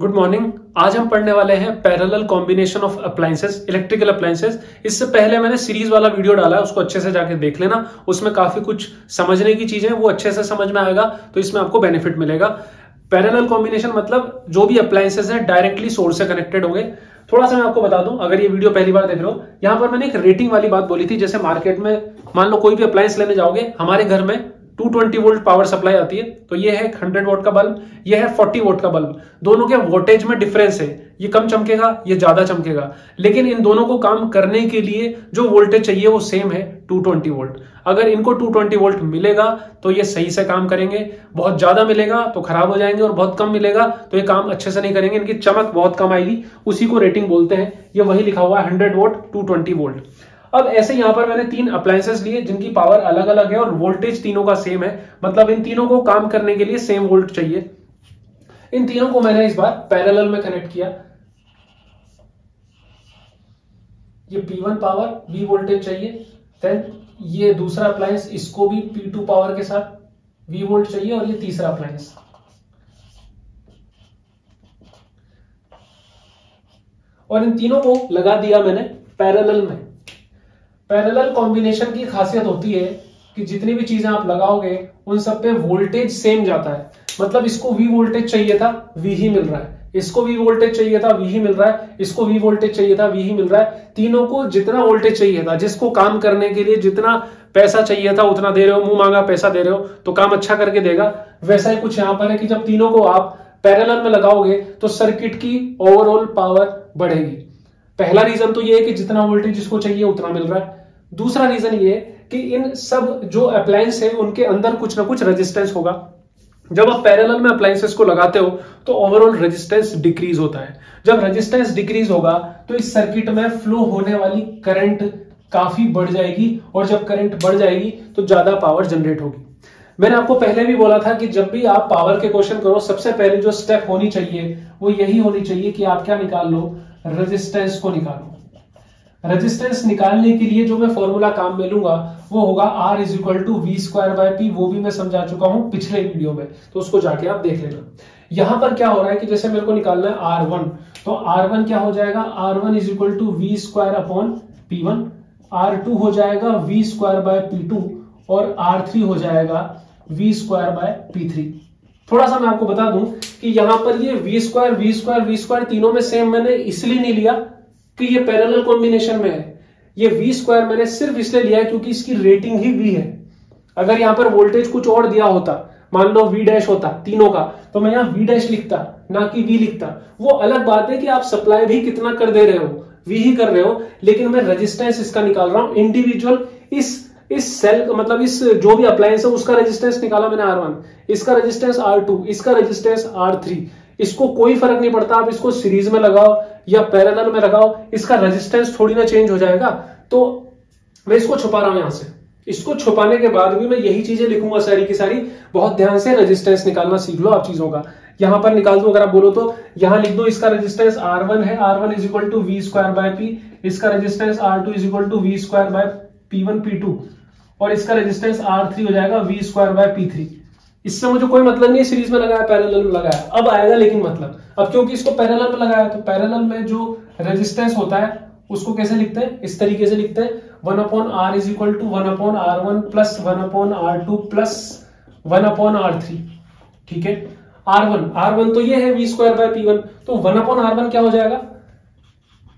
Good morning आज हम पढ़ने वाले हैं parallel combination of appliances electrical appliances इससे पहले मैंने सीरीज़ वाला वीडियो डाला है, उसको अच्छे से जाके देख लेना। उसमें काफ़ी कुछ समझने की चीज़ें वो अच्छे से समझ में आएगा तो इसमें आपको बेनिफिट मिलेगा। पैरेलल कॉम्बिनेशन मतलब जो भी अप्लायंसेस है डायरेक्टली सोर्स से कनेक्टेड होंगे। थोड़ा सा मैं आपको बता दूँ, अगर ये वीडियो पहली बार देख रहे हो, यहाँ पर मैंने एक रेटिंग वाली बात बोली थी, जैसे मार्केट में मान लो कोई भी अप्लायंस लेने जाओगे, हमारे घर में 220 वोल्ट पावर सप्लाई आती है तो ये है 100 वोट का बल्ब, ये है 40 वोट का बल्ब। दोनों के वोल्टेज में डिफरेंस है। ये कम चमकेगा, ये ज़्यादा चमकेगा। लेकिन इन दोनों को काम करने के लिए जो वोल्टेज चाहिए वो सेम है 220 वोल्ट। अगर इनको 220 वोल्ट मिलेगा तो ये सही से काम करेंगे। बहुत ज़्यादा मिलेगा तो खराब हो जाएँगे, और बहुत कम मिलेगा तो ये काम अच्छे से नहीं करेंगे। इनकी चमक बहुत कम आएगी। उसी को रेटिंग बोलते हैं। ये वही लिखा हुआ है हंड्रेड वोट टू वोल्ट। अब ऐसे यहाँ पर मैंने तीन अप्लायंसेस लिए, जिनकी पावर अलग अलग है और वोल्टेज तीनों का सेम है। मतलब इन तीनों को काम करने के लिए सेम वोल्ट चाहिए। इन तीनों को मैंने इस बार पैरेलल में कनेक्ट किया। ये P1 पावर V वोल्टेज चाहिए। देन ये दूसरा अप्लायंस इसको भी P2 पावर के साथ V वोल्ट चाहिए और ये तीसरा अप्लायंस और इन तीनों को लगा दिया मैंने पैरेलल में। पैरेलल कॉम्बिनेशन की खासियत होती है कि जितनी भी चीज़ें आप लगाओगे, उन सब पे वोल्टेज सेम जाता है। मतलब इसको वी वोल्टेज चाहिए था वी ही मिल रहा है। इसको वी वोल्टेज चाहिए था वी ही मिल रहा है। इसको वी वोल्टेज चाहिए था वी ही मिल रहा है। तीनों को जितना वोल्टेज चाहिए था, जिसको काम करने के लिए जितना पैसा चाहिए था, उतना दे रहे हो, मुँह मांगा, पैसा दे रहे हो तो काम अच्छा करके देगा। वैसा ही कुछ यहाँ पर है कि जब तीनों को आप पैरेलल में लगाओगे तो सर्किट की ओवरऑल पावर बढ़ेगी। पहला रीजन तो ये है कि जितना वोल्टेज जिसको चाहिए, उतना मिल रहा है। दूसरा रीजन ये कि इन सब जो अप्लायंस है, उनके अंदर कुछ ना कुछ रेजिस्टेंस होगा। जब आप पैरेलल में अप्लायंसेस को लगाते हो तो ओवरऑल रेजिस्टेंस डिक्रीज होता है। जब रेजिस्टेंस डिक्रीज होगा तो इस सर्किट में फ्लो होने वाली करंट काफ़ी बढ़ जाएगी और जब करंट बढ़ जाएगी तो ज़्यादा पावर जनरेट होगी। मैंने आपको पहले भी बोला था कि जब भी आप पावर के क्वेश्चन करो, सबसे पहले जो स्टेप होनी चाहिए, वो यही होनी चाहिए कि आप क्या निकाल लो? रेजिस्टेंस को निकालो। रेजिस्टेंस निकालने के लिए जो मैं फॉर्मूला काम में लूँगा, वो होगा R is equal to V square by P वो भी मैं समझा चुका हूँ पिछले वीडियो में। तो उसको जाके आप देख लेना। यहाँ पर क्या हो रहा है कि जैसे मेरे को निकालना है आर वन तो आर वन क्या हो जाएगा? R one is equal to V square upon P one R two हो जाएगा V square by P two और आर थ्री हो जाएगा V square by P three थोड़ा सा मैं आपको बता दूँ कि यहाँ पर ये V square V square V square तीनों में सेम मैंने इसलिए नहीं लिया कि ये पैरेलल कॉम्बिनेशन में है। ये वी स्क्वायर मैंने सिर्फ़ इसलिए लिया है क्योंकि इसकी रेटिंग ही वी है। अगर यहाँ पर वोल्टेज कुछ और दिया होता, मान लो वी डैश होता तीनों का तो मैं यहाँ वी डैश लिखता, ना कि वी लिखता। वो अलग बात है कि आप सप्लाई भी कितना कर दे रहे हो वी ही कर रहे हो, लेकिन मैं रेजिस्टेंस इसका निकाल रहा हूँ। इंडिविजुअल इस इस सेल मतलब इस जो भी अप्लायंस है, उसका रेजिस्टेंस निकाला मैंने आर वन इसका रेजिस्टेंस आर टू इसका रेजिस्टेंस आर थ्री इसको कोई फ़र्क नहीं पड़ता, आप इसको सीरीज़ में लगाओ या पैरेलल में लगाओ, इसका रेजिस्टेंस थोड़ी ना चेंज हो जाएगा। तो मैं इसको छुपा रहा हूँ यहाँ से। इसको छुपाने के बाद भी मैं यही चीज़ें लिखूँगा सारी की सारी। बहुत ध्यान से रेजिस्टेंस निकालना सीख लो आप चीज़ों का। यहाँ पर निकाल दो, अगर आप बोलो तो। यहाँ लिख दो, इसका रेजिस्टेंस आर वन है। R one is equal to V square by P इसका resistance R two is equal to V square by P one P two और इसका रेजिस्टेंस आर थ्री हो जाएगा V square by P three इससे मुझे कोई मतलब नहीं सीरीज़ में लगाया पैरेलल में लगाया। अब आएगा, लेकिन मतलब। अब क्योंकि इसको पैरेलल में लगाया तो पैरेलल में जो रेजिस्टेंस होता है, उसको कैसे लिखते हैं? इस तरीके से लिखते हैं one upon R is equal to one upon R one plus one upon R two plus one upon R three ठीक है? आर वन आर वन तो ये है V square by P one तो वन अपॉन आर वन क्या हो जाएगा?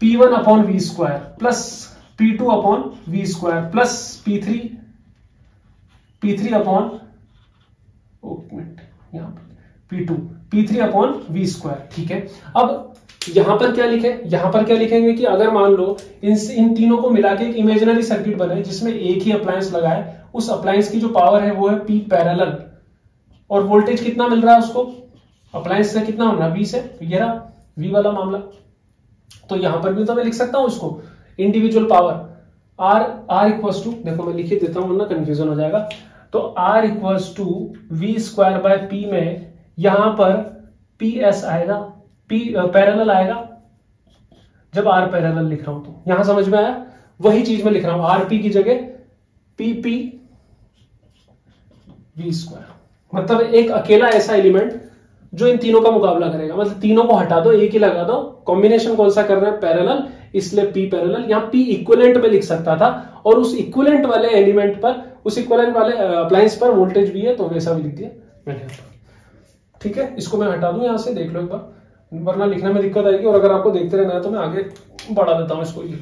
P one upon V square plus P two upon V square plus P three P three upon V ठीक है? अब यहाँ पर क्या लिखे? यहाँ पर क्या लिखेंगे कि अगर मान लो इन इन तीनों को मिला के एक इमेजिनरी सर्किट जिसमें एक ही अप्लायंस उस अप्लायंस की जो पावर है वो है पी पैरेलल और वोल्टेज कितना मिल रहा है उसको? अप्लायंस से कितना होना? वी से। ये रहा वी वाला मामला। तो यहाँ पर भी तो मैं लिख सकता हूँ उसको individual power R R equal to देखो मैं लिख देता हूँ ना कंफ्यूजन हो जाएगा। तो R equals to V square by P में यहाँ पर पी एस आएगा पी पैरेलल आएगा। जब आर पैरेलल लिख रहा हूँ तो। यहाँ समझ में आया? वही चीज़ में लिख रहा हूँ। आर पी की जगह पी पी वी स्क्वायर मतलब एक अकेला ऐसा एलिमेंट जो इन तीनों का मुकाबला करेगा। मतलब तीनों को हटा दो, एक ही लगा दो। कॉम्बिनेशन कौन सा कर रहे हैं? पैरेलल इसलिए पी पैरेलल यहाँ पी इक्वलेंट में लिख सकता था। और उस इक्वलेंट वाले एलिमेंट पर उस इक्वलेंट वाले अप्लायंस पर वोल्टेज भी है तो वैसा भी लिख दिया। मैंने ठीक है? इसको मैं हटा दूँ यहाँ से देख लो एक बार। वरना लिखने में दिक्कत आएगी और अगर आपको देखते रहना है तो मैं आगे बढ़ा देता हूँ इसको। ये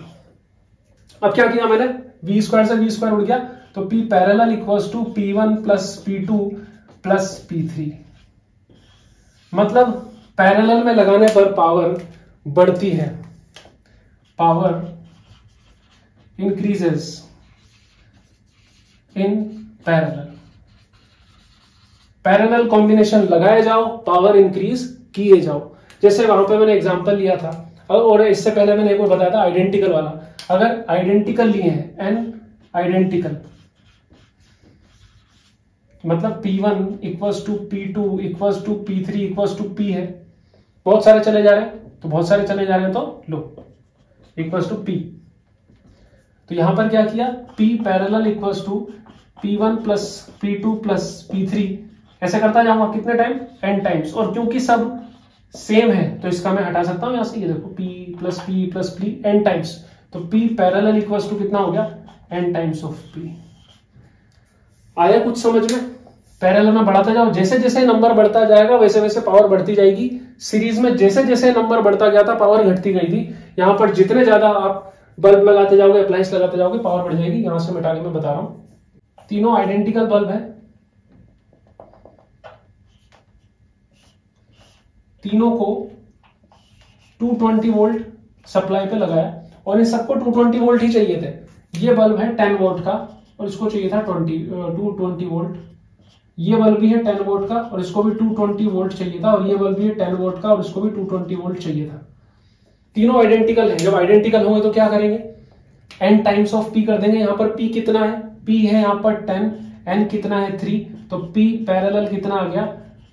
अब क्या किया मैंने? वी स्क्वायर से वी स्क्वायर उड़ गया। तो P parallel equals to P one plus P two plus P three मतलब पैरेलल में लगाने पर पावर बढ़ती है। Power increases in parallel parallel combination लगाए जाओ पावर इंक्रीज किए जाओ। जैसे वहाँ पे मैंने एग्जांपल लिया था, और इससे पहले मैंने एक बताया था आइडेंटिकल वाला। अगर आइडेंटिकल लिए हैं एन आइडेंटिकल मतलब P1 one equals to P two equals to P three equals to P है। बहुत सारे चले जा रहे हैं तो बहुत सारे चले जा रहे हैं तो लो इक्वल्स टू पी तो यहाँ पर क्या किया? P parallel equals to P one plus P two plus P three ऐसे करता जाऊँगा कितने टाइम एन टाइम्स और क्योंकि सब सेम है तो इसका मैं हटा सकता हूँ यहाँ से। ये देखो, P plus P plus P n times तो P पैरेलल इक्वल्स टू कितना हो गया? N times of P. आया कुछ समझ में? पैरेलल में बढ़ाता जाओ जैसे जैसे नंबर बढ़ता जाएगा, वैसे वैसे पावर बढ़ती जाएगी। सीरीज़ में जैसे जैसे नंबर बढ़ता गया था पावर घटती गई थी। यहाँ पर जितने ज़्यादा आप बल्ब लगाते जाओगे अप्लाइंस लगाते जाओगे पावर बढ़ जाएगी। यहाँ से मिटाने में बता रहा हूँ। तीनों आइडेंटिकल बल्ब है। तीनों को 220 वोल्ट सप्लाई पे लगाया। और इन सबको 220 वोल्ट ही चाहिए थे। ये बल्ब है 10 वोल्ट का, और इसको चाहिए था 20 220 वोल्ट ये बल्ब भी है 10 वोल्ट का, और इसको भी 220 वोल्ट चाहिए था। और ये बल्ब भी है 10 वोल्ट का, और इसको भी 220 वोल्ट चाहिए था। तीनों आइडेंटिकल है। जब आइडेंटिकल होंगे तो क्या करेंगे? एन टाइम्स ऑफ़ पी कर देंगे। यहाँ पर पी कितना है? पी है यहाँ पर 10 एन कितना है 3 तो पी पैरेलल कितना आ गया?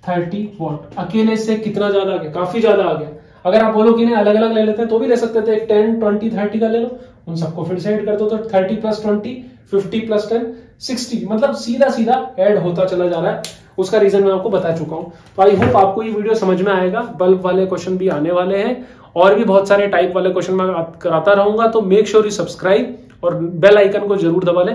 30 वोल्ट अकेले से कितना ज़्यादा आ गया? काफ़ी ज़्यादा आ गया। अगर आप बोलो कि नहीं अलग अलग ले लेते हैं तो भी ले सकते थे। टेन ट्वेंटी थर्टी का ले लो। उन सबको फिर से ऐड कर दो तो thirty plus twenty fifty plus ten sixty मतलब सीधा सीधा ऐड होता चला जा रहा है। उसका रीजन मैं आपको बता चुका हूँ। तो आई होप आपको ये वीडियो समझ में आएगा। बल्ब वाले क्वेश्चन भी आने वाले हैं। और भी बहुत सारे टाइप वाले क्वेश्चन मैं कराता रहूँगा तो मेक श्योर यू सब्सक्राइब और बेल आइकन को ज़रूर दबा लें।